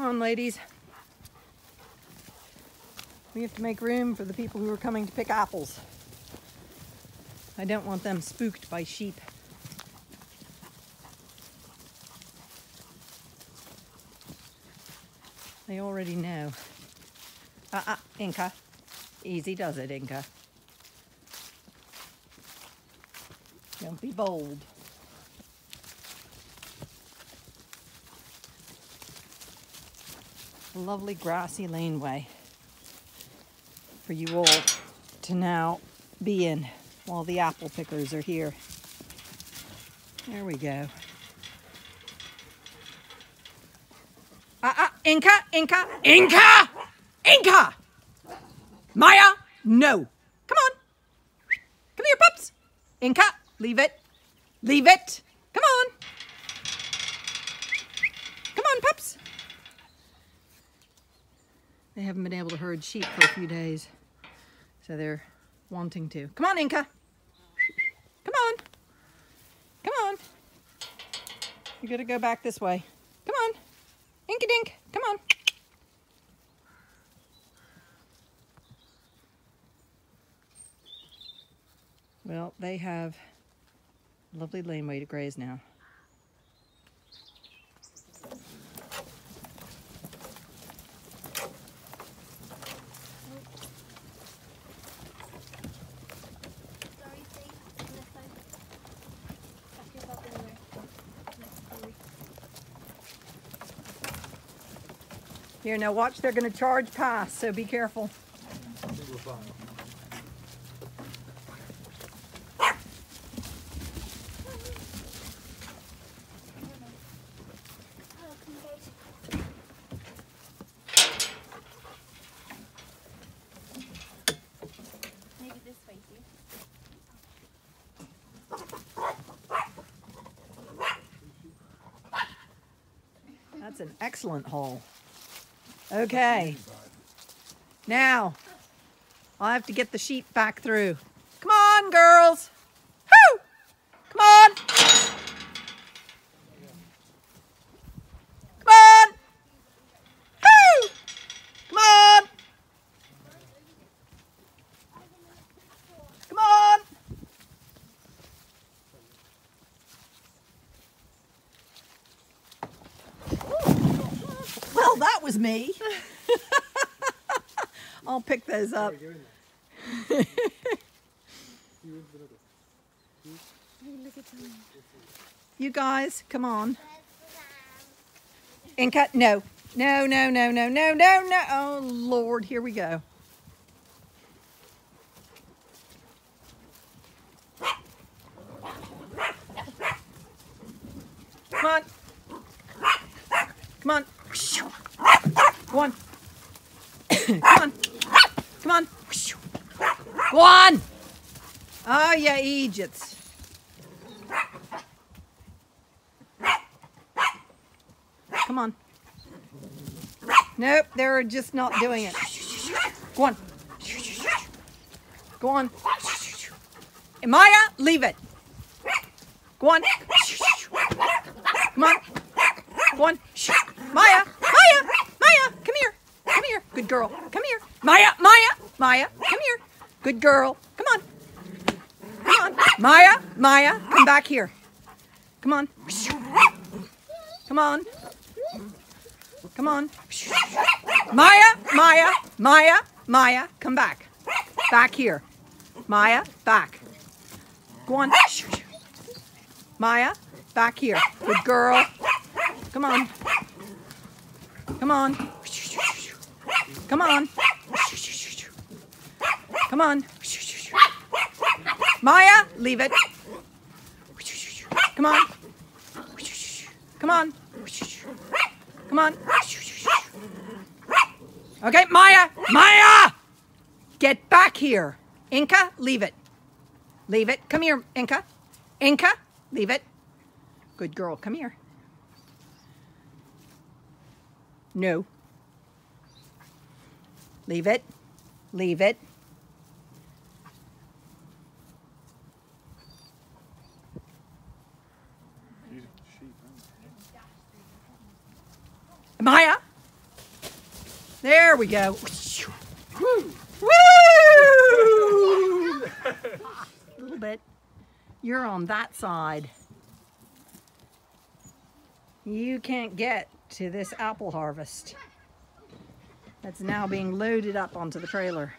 Come on, ladies. We have to make room for the people who are coming to pick apples. I don't want them spooked by sheep. They already know. Uh-uh, Inca. Easy does it, Inca. Don't be bold. Lovely grassy laneway for you all to now be in while the apple pickers are here. There we go. Uh-uh, Inca, Inca, Inca, Inca! Maya, no. Come on. Come here, pups. Inca, leave it. Leave it. Come on. Come on, pups. They haven't been able to herd sheep for a few days. So they're wanting to. Come on, Inca. Come on. Come on. You gotta go back this way. Come on. Inky dink. Come on. Well, they have lovely laneway to graze now. Sorry, Steve. On this side. Back yourself anywhere. Sorry. Here, now watch, they're gonna charge past, so be careful. That's an excellent haul. Okay, now I'll have to get the sheep back through. Come on, girls. Whoo! Come on. Come on. Whoo! Come on. Come on. Well, that was me. I'll pick those up. In. You in the middle. Hey, look at them. You guys, come on. And cut. No. No, no, no, no, no, no, no. Oh, Lord. Here we go. Come on. Come on. Go on. Come on. Come on. Go on. Oh, yeah, Egypts. Come on. Nope, they're just not doing it. Go on. Go on. Maya, leave it. Go on. Come on. Go on. Maya, Maya, come here. Come here. Good girl. Come here. Maya, Maya, Maya, come here. Good girl. Come on. Come on. Maya, Maya, come back here. Come on. Come on. Come on. Maya, Maya, Maya, Maya, come back. Back here. Maya, back. Go on. Maya, back here. Good girl. Come on. Come on. Come on. Come on. Maya, leave it. Come on. Come on. Come on. Okay, Maya. Maya! Get back here. Inca, leave it. Leave it. Come here, Inca. Inca, leave it. Good girl. Come here. No. Leave it. Leave it. Maya, There we go. Woo! Woo! A little bit. You're on that side. You can't get to this apple harvest that's now being loaded up onto the trailer.